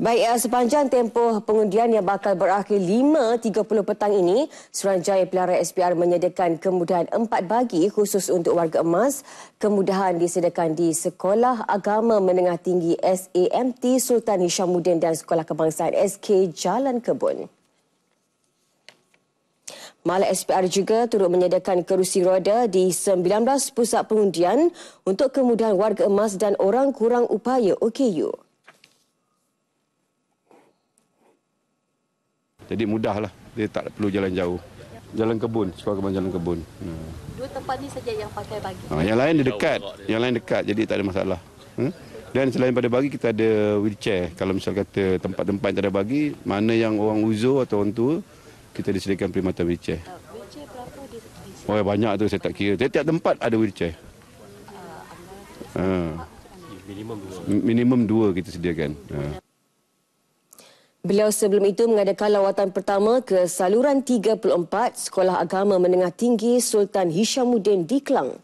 Baik, eh, sepanjang tempoh pengundian yang bakal berakhir 5.30 petang ini, Suruhanjaya Pelara SPR menyediakan kemudahan empat bagi khusus untuk warga emas. Kemudahan disediakan di Sekolah Agama Menengah Tinggi SAMT Sultan Hishamuddin dan Sekolah Kebangsaan SK Jalan Kebun. Malak SPR juga turut menyediakan kerusi roda di 19 pusat pengundian untuk kemudahan warga emas dan orang kurang upaya OKU. Jadi mudahlah. Dia tak perlu jalan jauh. Jalan kebun, sekolah kebun jalan kebun. Hmm. Dua tempat ni saja yang pakai bagi. Ha, yang lain dia dekat. Yang lain dekat jadi tak ada masalah. Hmm? Dan selain pada bagi kita ada wheelchair. Kalau misal kata tempat-tempat yang tak ada bagi, mana yang orang uzur atau orang tua, kita disediakan perkhidmatan wheelchair. Uh, wheelchair berapa di, di Oh banyak tu saya tak kira. Tiap-tiap tempat ada wheelchair. Uh, ha. Minimum dua. Minimum dua kita sediakan. Uh. Beliau sebelum itu mengadakan lawatan pertama ke saluran 34 Sekolah Agama Menengah Tinggi Sultan Hishamuddin di Kelang.